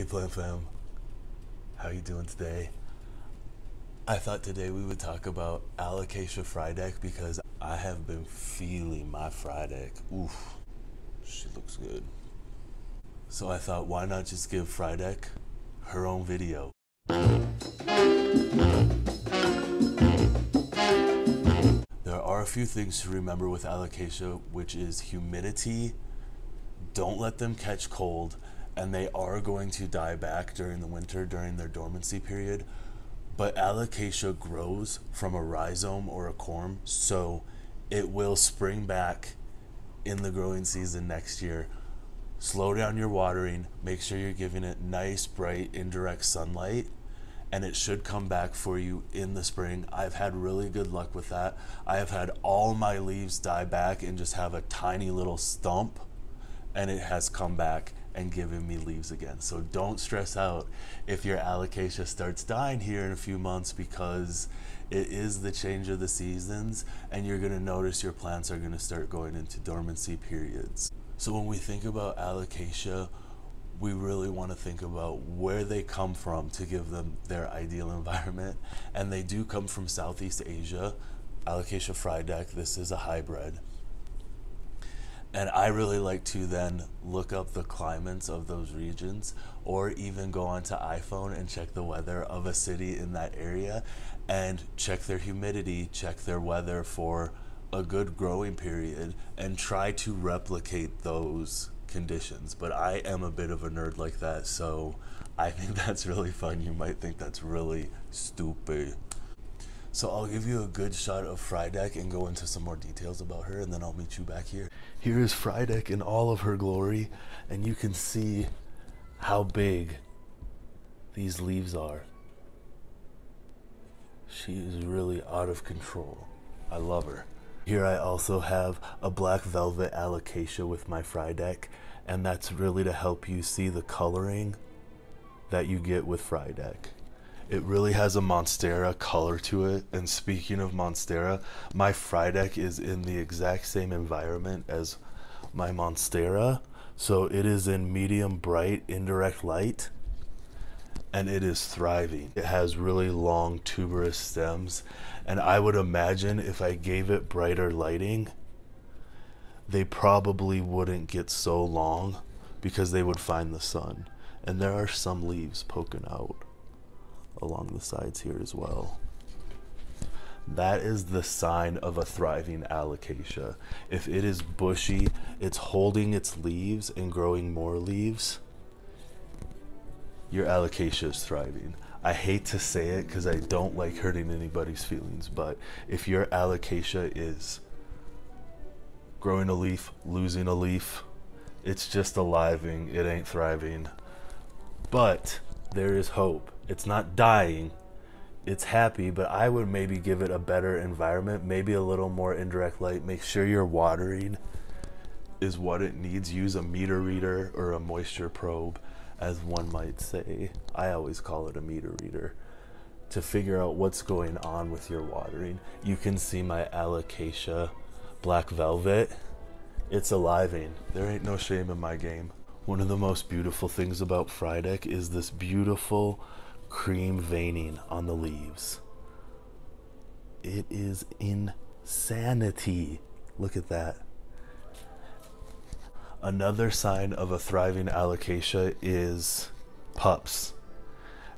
Hey Plant Fam, how you doing today? I thought today we would talk about Alocasia Frydek because I have been feeling my Frydek. Oof, she looks good. So I thought, why not just give Frydek her own video? There are a few things to remember with alocasia, which is humidity. Don't let them catch cold, and they are going to die back during the winter during their dormancy period. But alocasia grows from a rhizome or a corm, so it will spring back in the growing season next year. Slow down your watering, make sure you're giving it nice, bright, indirect sunlight and it should come back for you in the spring. I've had really good luck with that. I have had all my leaves die back and just have a tiny little stump, and it has come back and giving me leaves again. So don't stress out if your alocasia starts dying here in a few months because it is the change of the seasons, and you're gonna notice your plants are gonna start going into dormancy periods. So when we think about alocasia, we really want to think about where they come from to give them their ideal environment. And they do come from Southeast Asia. Alocasia frydek, this is a hybrid. And I really like to then look up the climates of those regions or even go onto iPhone and check the weather of a city in that area and check their humidity, check their weather for a good growing period and try to replicate those conditions. But I am a bit of a nerd like that, so I think that's really fun. You might think that's really stupid. So I'll give you a good shot of Frydek and go into some more details about her, and then I'll meet you back here. Here is Frydek in all of her glory, and you can see how big these leaves are. She is really out of control. I love her. Here I also have a black velvet alocasia with my Frydek, and that's really to help you see the coloring that you get with Frydek. It really has a Monstera color to it, and speaking of Monstera, my Frydek is in the exact same environment as my Monstera, so it is in medium bright indirect light and it is thriving. It has really long tuberous stems, and I would imagine if I gave it brighter lighting, they probably wouldn't get so long because they would find the sun. And there are some leaves poking out along the sides here as well. That is the sign of a thriving alocasia. If it is bushy, it's holding its leaves and growing more leaves your alocasia is thriving. I hate to say it because I don't like hurting anybody's feelings, but if your alocasia is growing a leaf, losing a leaf, it's just aliving, it ain't thriving. But there is hope. It's not dying, it's happy, but I would maybe give it a better environment, maybe a little more indirect light. Make sure your watering is what it needs. Use a meter reader or a moisture probe as one might say. I always call it a meter reader to figure out what's going on with your watering. You can see my alocasia black velvet. It's aliving. There ain't no shame in my game. One of the most beautiful things about Frydek is this beautiful cream veining on the leaves. It is insanity. Look at that. Another sign of a thriving alocasia is pups.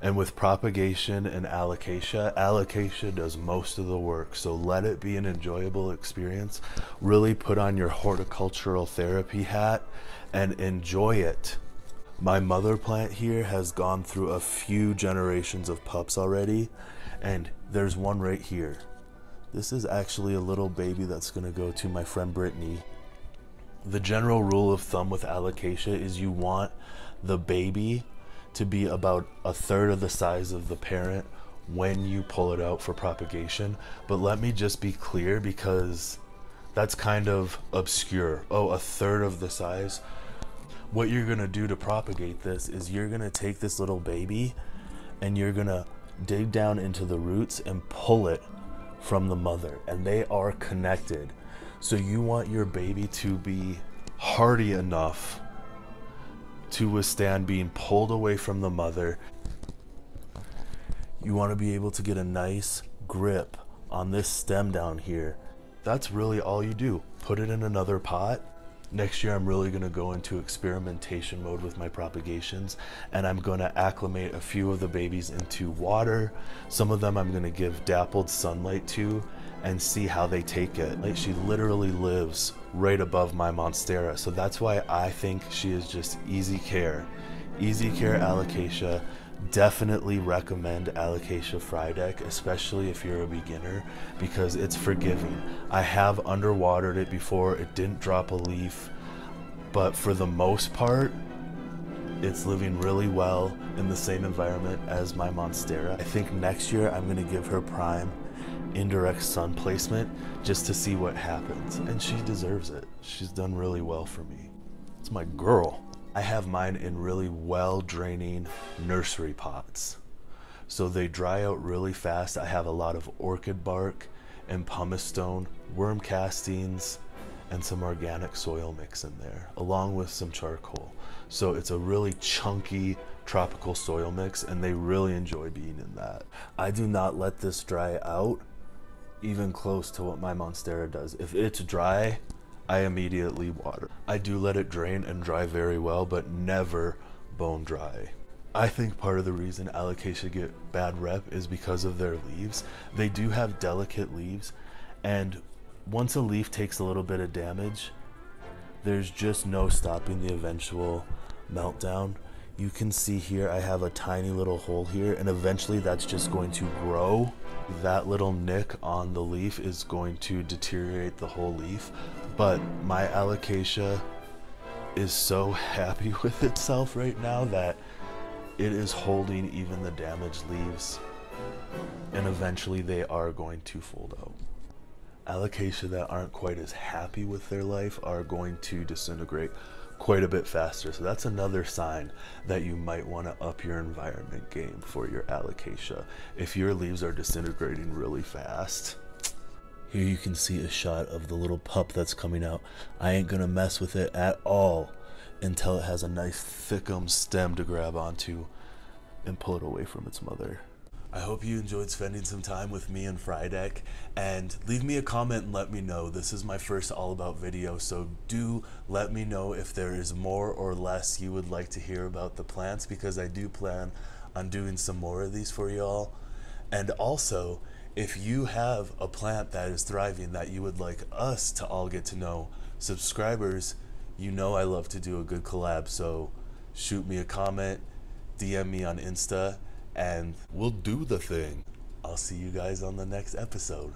And with propagation and alocasia, alocasia does most of the work. So let it be an enjoyable experience. Really put on your horticultural therapy hat and enjoy it. My mother plant here has gone through a few generations of pups already, and there's one right here. This is actually a little baby that's gonna go to my friend Brittany the general rule of thumb with alocasia is you want the baby to be about a third of the size of the parent when you pull it out for propagation. But let me just be clear because that's kind of obscure. Oh, a third of the size. What you're gonna do to propagate this is you're gonna take this little baby and you're gonna dig down into the roots and pull it from the mother, and they are connected so you want your baby to be hardy enough to withstand being pulled away from the mother. You want to be able to get a nice grip on this stem down here. That's really all you do. Put it in another pot Next year, I'm really going to go into experimentation mode with my propagations and I'm going to acclimate a few of the babies into water. Some of them I'm going to give dappled sunlight to and see how they take it. Like she literally lives right above my Monstera. So that's why I think she is just easy care. Easy care alocasia definitely recommend Alocasia Frydek, especially if you're a beginner, because it's forgiving. I have underwatered it before, it didn't drop a leaf, but for the most part, it's living really well in the same environment as my Monstera. I think next year I'm gonna give her prime indirect sun placement just to see what happens. And she deserves it. She's done really well for me. It's my girl. I have mine in really well draining nursery pots. So they dry out really fast. I have a lot of orchid bark and pumice stone, worm castings, and some organic soil mix in there, along with some charcoal. So it's a really chunky tropical soil mix, and they really enjoy being in that. I do not let this dry out even close to what my Monstera does. If it's dry, I immediately water. I do let it drain and dry very well, but never bone dry. I think part of the reason alocasia get bad rep is because of their leaves. They do have delicate leaves, and once a leaf takes a little bit of damage, there's just no stopping the eventual meltdown. You can see here I have a tiny little hole here, and eventually that's just going to grow. That little nick on the leaf is going to deteriorate the whole leaf but my alocasia is so happy with itself right now that it is holding even the damaged leaves and eventually they are going to fold out. Alocasia that aren't quite as happy with their life are going to disintegrate quite a bit faster. So that's another sign that you might want to up your environment game for your alocasia. If your leaves are disintegrating really fast, here you can see a shot of the little pup that's coming out. I ain't gonna mess with it at all until it has a nice thickum stem to grab onto and pull it away from its mother. I hope you enjoyed spending some time with me and Frydek and leave me a comment and let me know. This is my first all about video, so do let me know if there is more or less you would like to hear about the plants because I do plan on doing some more of these for y'all. And also, if you have a plant that is thriving that you would like us to all get to know, subscribers, you know I love to do a good collab. So shoot me a comment, DM me on Insta, and we'll do the thing. I'll see you guys on the next episode.